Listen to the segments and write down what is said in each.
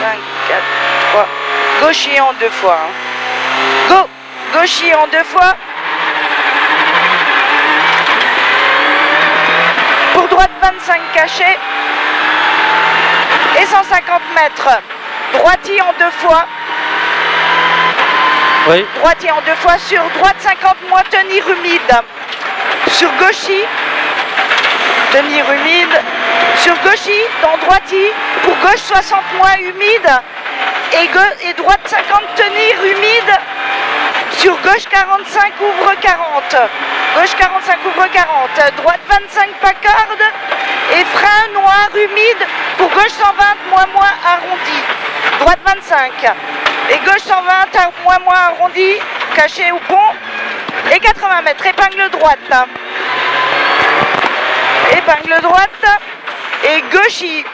5, 4, 3. Gauchis en deux fois. hein. Go Gauchis en deux fois. Pour droite 25 cachés. Et 150 mètres. Droiti en deux fois. Oui. Droitier en deux fois sur droite 50 moins tenir humide. Sur gauchis, tenir humide. Sur gauchis, dans droitier, pour gauche 60 moins humide. Et, droite 50 tenir humide. Sur gauche 45 ouvre 40. Gauche 45 ouvre 40. Droite 25 pacarde. Et frein noir humide. Pour gauche 120 moins moins arrondi. Droite 25. Et gauche 120 à moins moins arrondi. Caché au pont. Et 80 mètres. Épingle droite. Épingle droite. Et gauchis.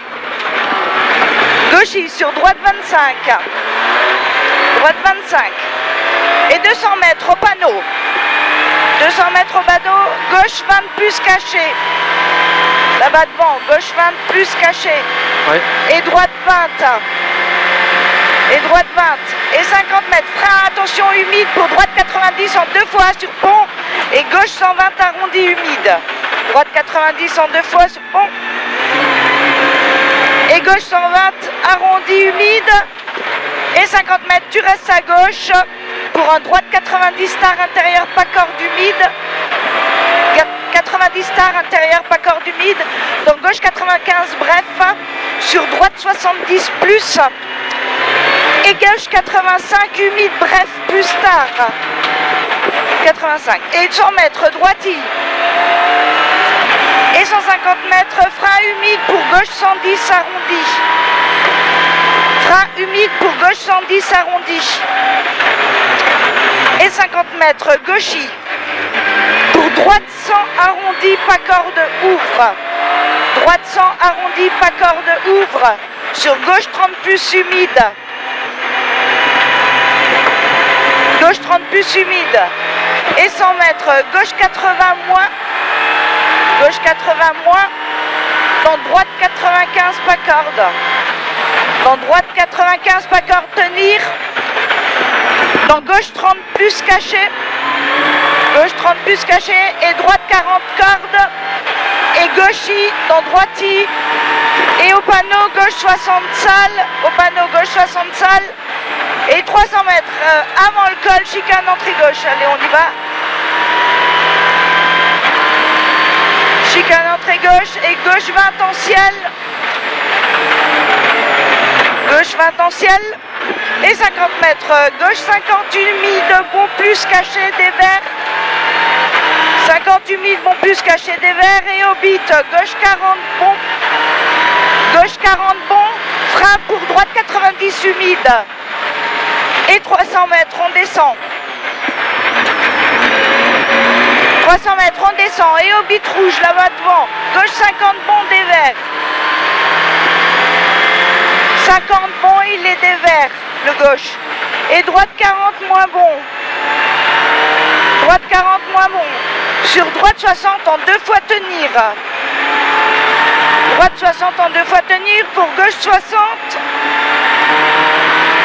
Gauchis sur droite 25. Droite 25. Et 200 mètres au panneau. 200 mètres au panneau. Gauche 20 plus caché. Là-bas devant. Gauche 20 plus caché. Et droite 20. Et droite 20. Et 50 mètres. Frein, attention humide pour droite 90 en deux fois sur pont. Et gauche 120 arrondi humide. Droite 90 en deux fois sur pont. Gauche 120 arrondi humide. Et 50 mètres, tu restes à gauche pour un droite 90 star intérieur, pas corde humide. 90 star intérieur, pas corde humide. Donc gauche 95, bref. Sur droite 70 plus. Et gauche 85, humide, bref, plus star. 85. Et 100 mètres, droiti. Et 150 mètres, frein humide pour gauche 110 arrondi. Frein humide pour gauche 110 arrondi. Et 50 mètres, gauchis. Pour droite 100 arrondi, pas corde, ouvre. Droite 100 arrondi, pas corde, ouvre. Sur gauche 30 plus humide. Gauche 30 plus humide. Et 100 mètres, gauche 80 moins. Gauche 80 moins. Dans droite 95, pas corde. Dans droite 95, pas corde, tenir. Dans gauche 30 plus caché. Gauche 30 plus caché. Et droite 40 cordes. Et gauchis dans droiti. Et au panneau gauche 60 salles. Au panneau gauche 60 salles. Et 300 mètres euh, avant le col, chicane entrée gauche. Allez, on y va. Chicane entrée gauche et gauche 20 en ciel. Gauche 20 en ciel. Et 50 mètres. Gauche 50 humide, bon plus caché des verts. 50 humide, bon plus caché des verts. Et beat, gauche 40 bon. Gauche 40 bon. Frein pour droite 90 humide. Et 300 mètres, on descend. 300 mètres, on Et au bit rouge, là-bas devant. Gauche 50 bon des verts. 50 bon, il est des verts, le gauche. Et droite 40 moins bon. Droite 40 moins bon. Sur droite 60 en deux fois tenir. Droite 60 en deux fois tenir pour gauche 60.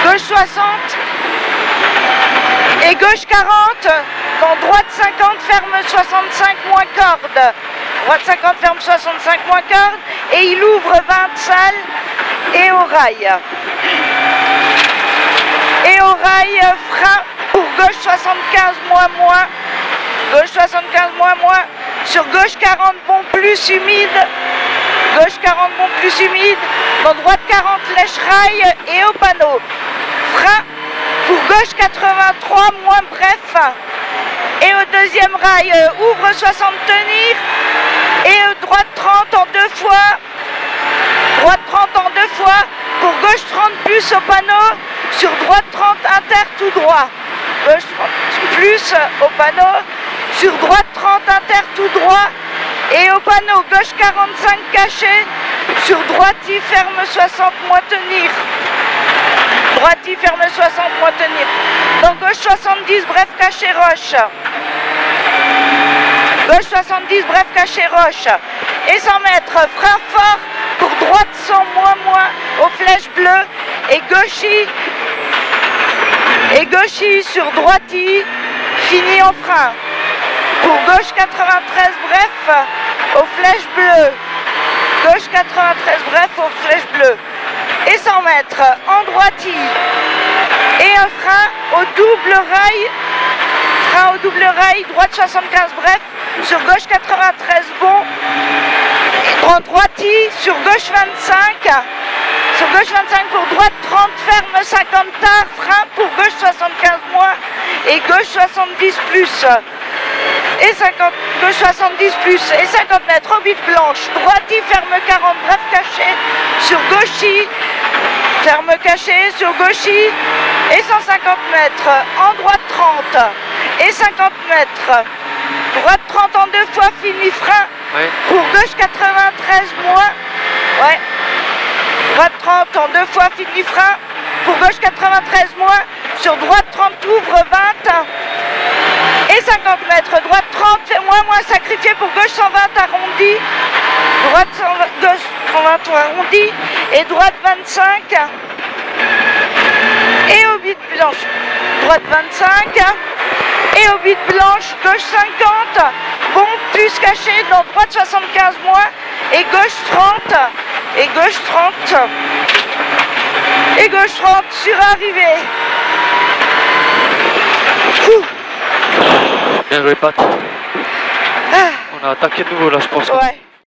Gauche 60. Et gauche 40. Dans droite 50, ferme 65 moins corde. Droite 50, ferme 65 moins corde. Et il ouvre 20 salles et au rail. Et au rail, frein pour gauche 75 moins moins. Gauche 75 moins moins. Sur gauche 40 bon plus humide. Gauche 40 bon plus humide. Dans droite 40 lèche rail et au panneau. Frein pour gauche 83 moins bref. Et au deuxième rail, euh, ouvre 60 tenir. Et droite 30 en deux fois. Droite 30 en deux fois. Pour gauche 30 plus au panneau. Sur droite 30 inter tout droit. Gauche 30 plus au panneau. Sur droite 30 inter tout droit. Et au panneau gauche 45 caché. Sur droite il ferme 60 moins tenir. Droite il ferme 60 moins tenir. Donc gauche 70 bref caché roche. Gauche 70 bref caché roche. Et 100 mètres frein fort pour droite 100 moins moins aux flèches bleues. et gauchy. Et gauchy sur droiti, fini en frein. Pour gauche 93, bref, aux flèches bleues. Gauche 93, bref, aux flèches bleues. Et 100 mètres en droiti. Et un frein au double rail. Frein au double rail, droite 75, bref, sur gauche 93, bon. En sur gauche 25. Sur gauche 25 pour droite 30, ferme 50 tard, frein pour gauche 75 moins. Et gauche 70 plus. Et 50, gauche 70 plus. Et 50 mètres, orbite blanche, droiti, ferme 40, bref caché, sur gauchy, ferme caché, sur gauchy et 150 mètres, en droite 30 et 50 mètres, droite 30 en deux fois, fini frein, pour gauche 93 moins, ouais, droite 30 en deux fois, fini frein. Pour gauche 93 moins. Sur droite 30 ouvre 20. Et 50 mètres. Droite 30 fait moins moins sacrifié pour gauche 120 arrondi. Droite 120, gauche 120 arrondi. Et droite 25. Et au bit blanche. Droite 25. Et au bit blanche, gauche 50. Bon, plus caché dans droite 75 moins. Et gauche 30 et gauche 30 et gauche 30 sur arrivée Bien joué Pat. ah. On a attaqué de nouveau là je pense. Ouais